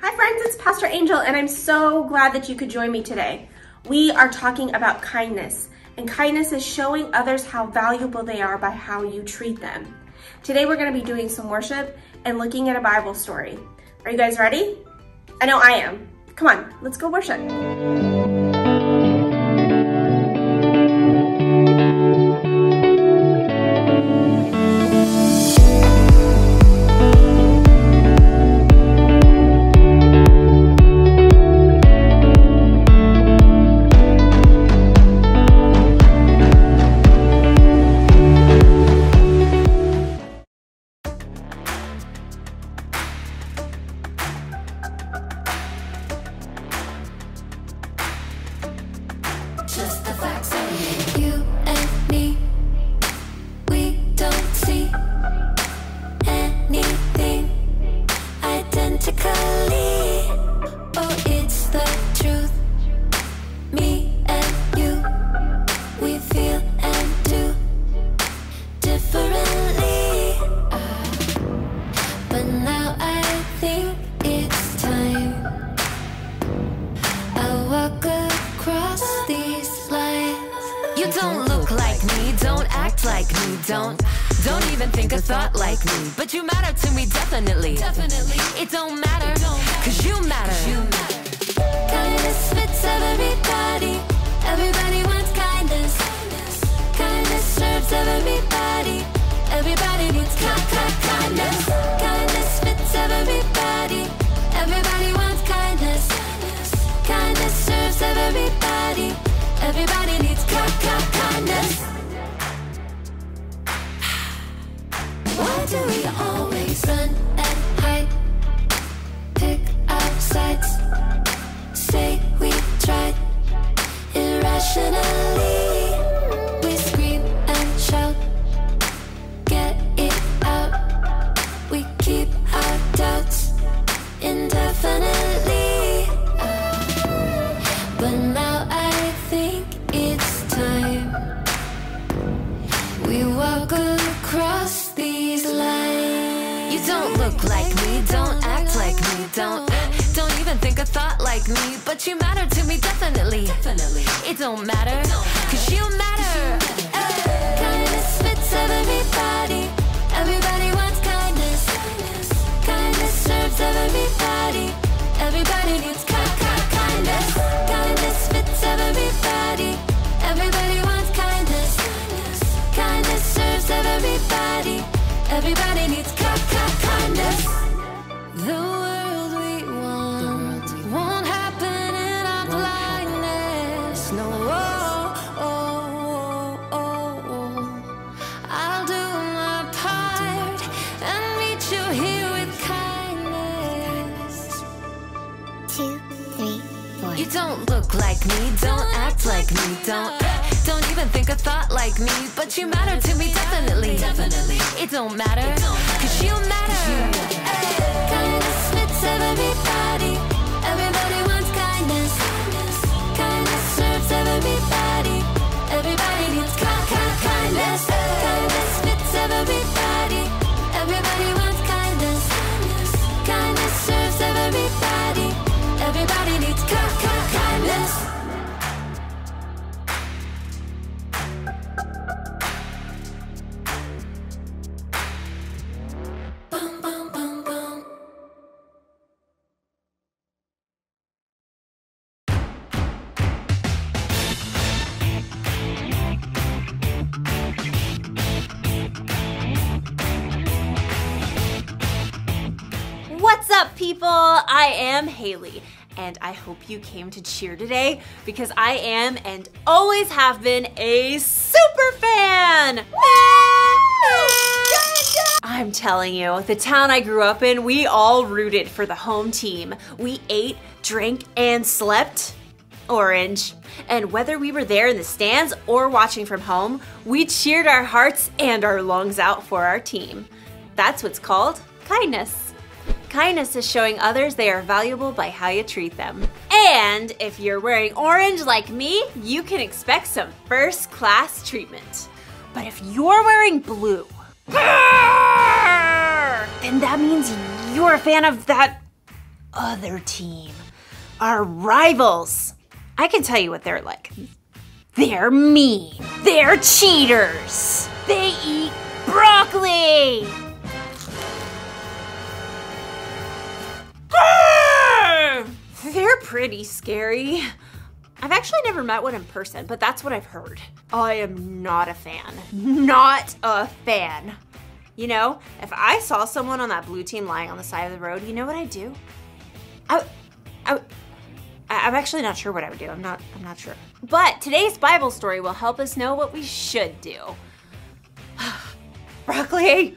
Hi friends, it's Pastor Angel and I'm so glad that you could join me today. We are talking about kindness and kindness is showing others how valuable they are by how you treat them. Today we're gonna be doing some worship and looking at a Bible story. Are you guys ready? I know I am. Come on, let's go worship. You don't look like me, don't act like me, don't don't even think a thought like me. But you matter to me definitely. Definitely. It don't matter, cause you matter. Kindness fits. Everybody am Haley, and I hope you came to cheer today because I am and always have been a super fan! I'm telling you, the town I grew up in, we all rooted for the home team. We ate, drank, and slept orange. And whether we were there in the stands or watching from home, we cheered our hearts and our lungs out for our team. That's what's called kindness. Kindness is showing others they are valuable by how you treat them. And if you're wearing orange like me, you can expect some first class treatment. But if you're wearing blue, then that means you're a fan of that other team, our rivals. I can tell you what they're like. They're mean. They're cheaters. They eat broccoli. They're pretty scary. I've actually never met one in person, but that's what I've heard. I am not a fan. Not a fan. You know, if I saw someone on that blue team lying on the side of the road, you know what I'd do? I, I, I'm actually not sure what I would do. I'm not. I'm not sure. But today's Bible story will help us know what we should do. Broccoli.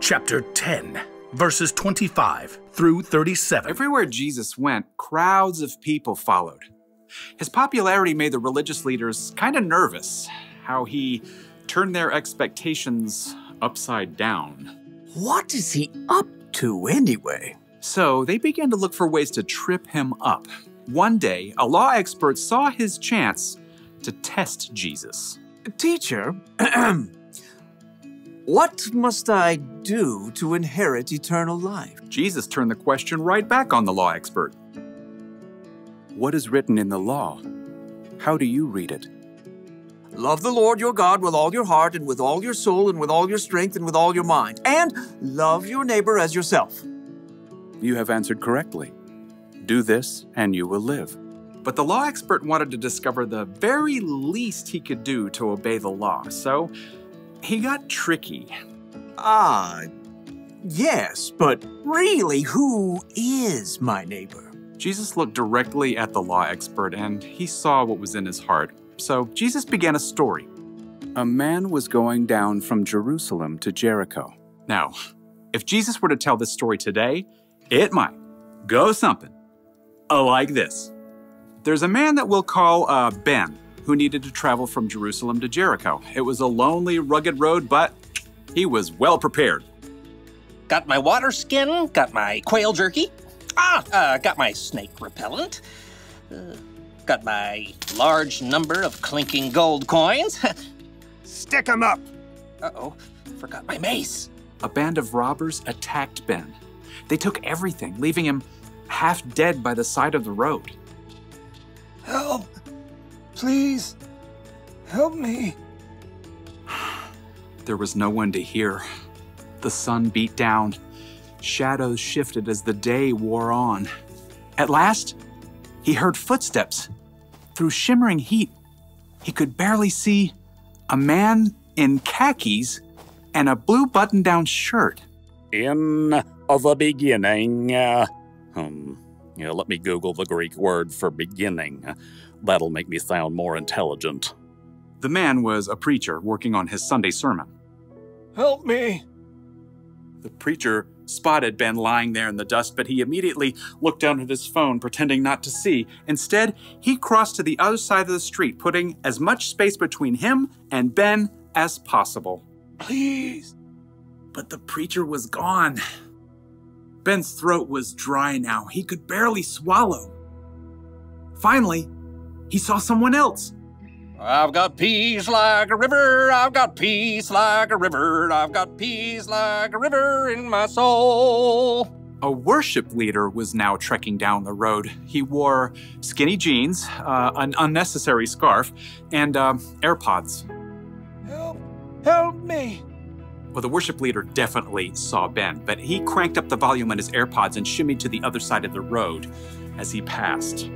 chapter 10, verses 25 through 37. Everywhere Jesus went, crowds of people followed. His popularity made the religious leaders kind of nervous, how he turned their expectations upside down. What is he up to anyway? So they began to look for ways to trip him up. One day, a law expert saw his chance to test Jesus. Teacher, what must I do to inherit eternal life? Jesus turned the question right back on the law expert. What is written in the law? How do you read it? Love the Lord your God with all your heart and with all your soul and with all your strength and with all your mind. And love your neighbor as yourself. You have answered correctly. Do this, and you will live. But the law expert wanted to discover the very least he could do to obey the law, so he got tricky. Ah, yes, but really, who is my neighbor? Jesus looked directly at the law expert and he saw what was in his heart. So Jesus began a story. A man was going down from Jerusalem to Jericho. Now, if Jesus were to tell this story today, it might go something uh, like this. There's a man that we'll call uh, Ben who needed to travel from Jerusalem to Jericho. It was a lonely, rugged road, but he was well prepared. Got my water skin, got my quail jerky. Ah, uh, got my snake repellent. Uh, got my large number of clinking gold coins. Stick 'em up! Uh oh, forgot my mace. A band of robbers attacked Ben. They took everything, leaving him half dead by the side of the road. Help! Please, help me. There was no one to hear. The sun beat down. Shadows shifted as the day wore on. At last, he heard footsteps. Through shimmering heat, he could barely see a man in khakis and a blue button down shirt. In the beginning. Uh, um, yeah, let me Google the Greek word for beginning. That'll make me sound more intelligent. The man was a preacher working on his Sunday sermon. Help me! The preacher spotted Ben lying there in the dust, but he immediately looked down at his phone, pretending not to see. Instead, he crossed to the other side of the street, putting as much space between him and Ben as possible. Please! But the preacher was gone. Ben's throat was dry now. He could barely swallow. Finally, he saw someone else. I've got peace like a river, I've got peace like a river, I've got peace like a river in my soul. A worship leader was now trekking down the road. He wore skinny jeans, uh, an unnecessary scarf, and uh, AirPods. Help! Help me! Well, the worship leader definitely saw Ben, but he cranked up the volume on his AirPods and shimmied to the other side of the road as he passed.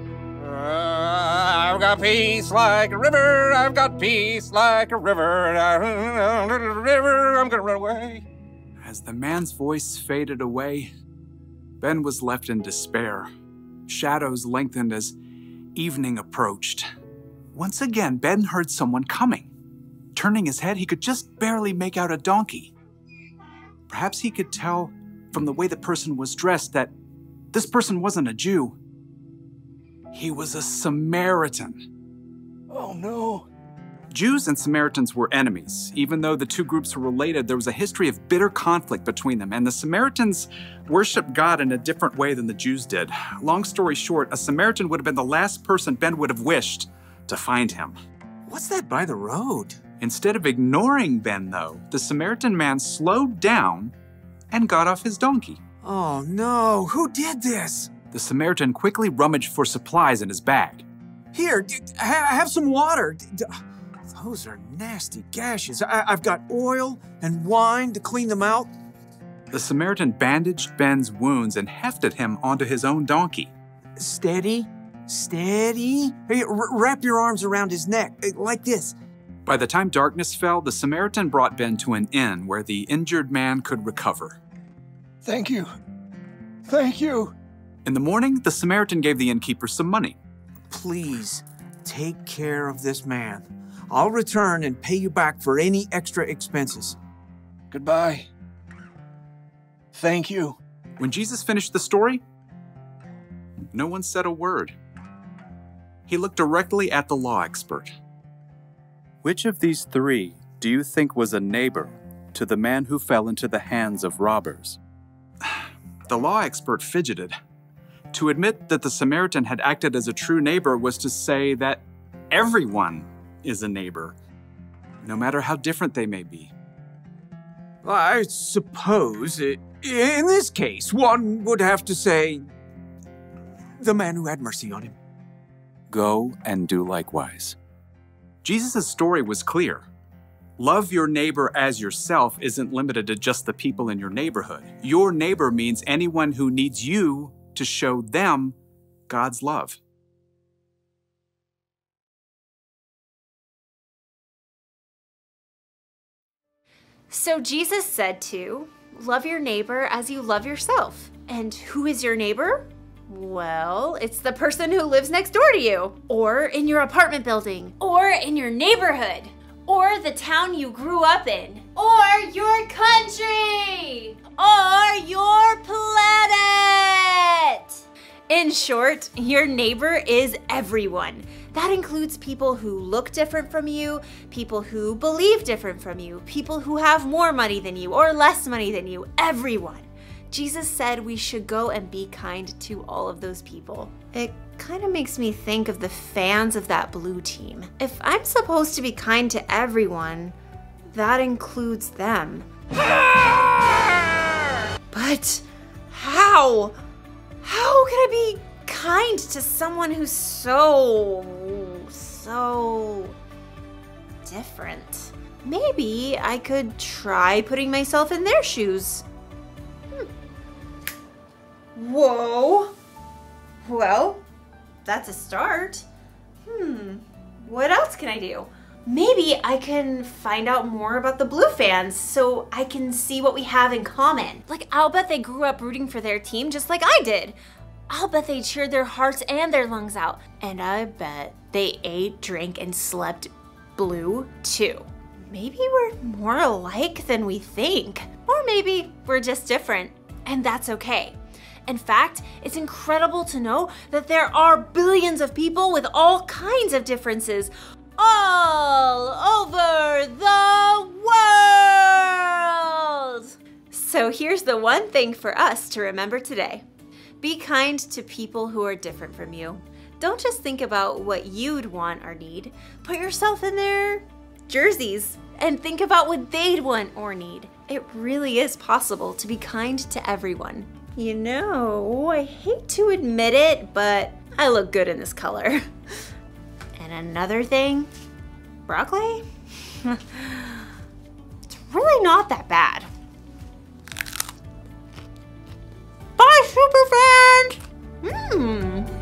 I've got peace like a river, I've got peace like a river, river, I'm gonna run away. As the man's voice faded away, Ben was left in despair. Shadows lengthened as evening approached. Once again, Ben heard someone coming. Turning his head, he could just barely make out a donkey. Perhaps he could tell from the way the person was dressed that this person wasn't a Jew. He was a Samaritan. Oh no. Jews and Samaritans were enemies. Even though the two groups were related, there was a history of bitter conflict between them, and the Samaritans worshiped God in a different way than the Jews did. Long story short, a Samaritan would have been the last person Ben would have wished to find him. What's that by the road? Instead of ignoring Ben, though, the Samaritan man slowed down and got off his donkey. Oh no, who did this? The Samaritan quickly rummaged for supplies in his bag. Here, d- ha- have some water. D- d- Those are nasty gashes. I- I've got oil and wine to clean them out. The Samaritan bandaged Ben's wounds and hefted him onto his own donkey. Steady, steady. Hey, r- wrap your arms around his neck, eh, like this. By the time darkness fell, the Samaritan brought Ben to an inn where the injured man could recover. Thank you. Thank you. In the morning, the Samaritan gave the innkeeper some money. Please take care of this man. I'll return and pay you back for any extra expenses. Goodbye. Thank you. When Jesus finished the story, no one said a word. He looked directly at the law expert. Which of these three do you think was a neighbor to the man who fell into the hands of robbers? The law expert fidgeted. To admit that the Samaritan had acted as a true neighbor was to say that everyone is a neighbor, no matter how different they may be. I suppose in this case, one would have to say the man who had mercy on him. Go and do likewise. Jesus' story was clear. Love your neighbor as yourself isn't limited to just the people in your neighborhood. Your neighbor means anyone who needs you to show them God's love. So Jesus said to love your neighbor as you love yourself. And who is your neighbor? Well, it's the person who lives next door to you, or in your apartment building, or in your neighborhood, or the town you grew up in, or your country, or your planet. In short, your neighbor is everyone. That includes people who look different from you, people who believe different from you, people who have more money than you or less money than you, everyone. Jesus said we should go and be kind to all of those people. It kind of makes me think of the fans of that blue team. If I'm supposed to be kind to everyone, that includes them. Ah! But how? How can I be kind to someone who's so, so different? Maybe I could try putting myself in their shoes. Hmm. Whoa. Well, that's a start. Hmm. What else can I do? Maybe I can find out more about the Blue fans so I can see what we have in common. Like, I'll bet they grew up rooting for their team just like I did. I'll bet they cheered their hearts and their lungs out. And I bet they ate, drank, and slept blue too. Maybe we're more alike than we think. Or maybe we're just different. And that's okay. In fact, it's incredible to know that there are billions of people with all kinds of differences all over the world. So here's the one thing for us to remember today be kind to people who are different from you. Don't just think about what you'd want or need, put yourself in their jerseys and think about what they'd want or need. It really is possible to be kind to everyone. You know, I hate to admit it, but I look good in this color. And another thing, broccoli? it's really not that bad. Bye, superfans! Mmm.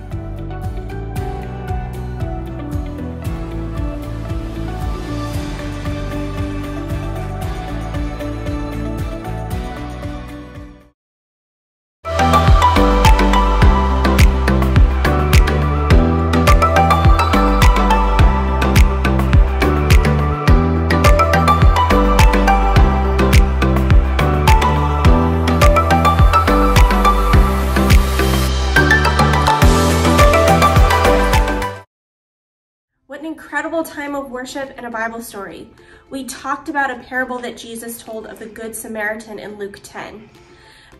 Incredible time of worship and a Bible story. We talked about a parable that Jesus told of the Good Samaritan in Luke 10.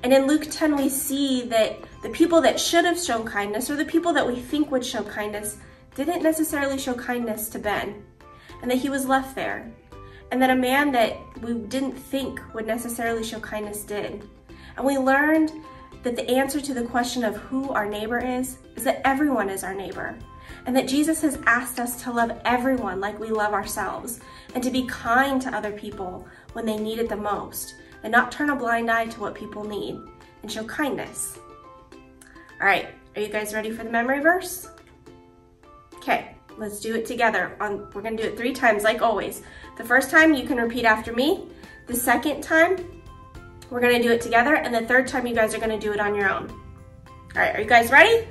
And in Luke 10, we see that the people that should have shown kindness, or the people that we think would show kindness, didn't necessarily show kindness to Ben, and that he was left there. And that a man that we didn't think would necessarily show kindness did. And we learned that the answer to the question of who our neighbor is, is that everyone is our neighbor. And that Jesus has asked us to love everyone like we love ourselves, and to be kind to other people when they need it the most and not turn a blind eye to what people need and show kindness. All right, are you guys ready for the memory verse? Okay, let's do it together. On, we're gonna do it three times like always. The first time you can repeat after me. The second time, we're gonna do it together. And the third time you guys are gonna do it on your own. All right, are you guys ready?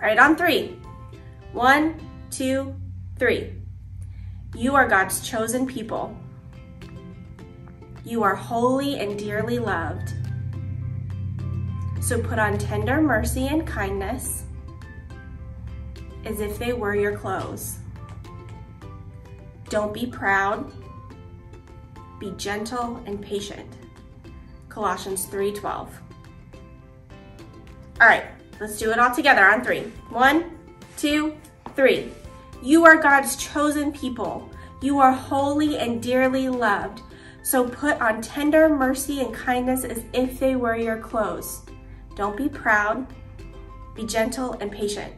All right, on three. One, two, three. You are God's chosen people you are holy and dearly loved. So put on tender mercy and kindness as if they were your clothes. Don't be proud. Be gentle and patient. Colossians 3:12. All right, let's do it all together on three. One, two, three. You are God's chosen people. You are holy and dearly loved. So put on tender mercy and kindness as if they were your clothes. Don't be proud, be gentle and patient.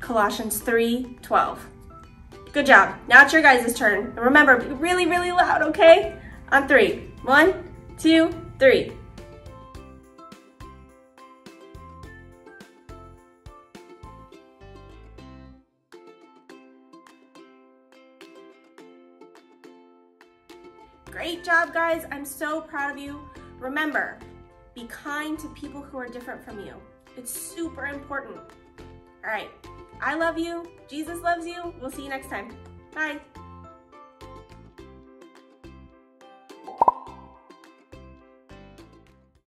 Colossians 3 12. Good job. Now it's your guys' turn. And remember, be really, really loud, okay? On three. One, two, three. Guys. I'm so proud of you. Remember, be kind to people who are different from you. It's super important. All right. I love you. Jesus loves you. We'll see you next time. Bye.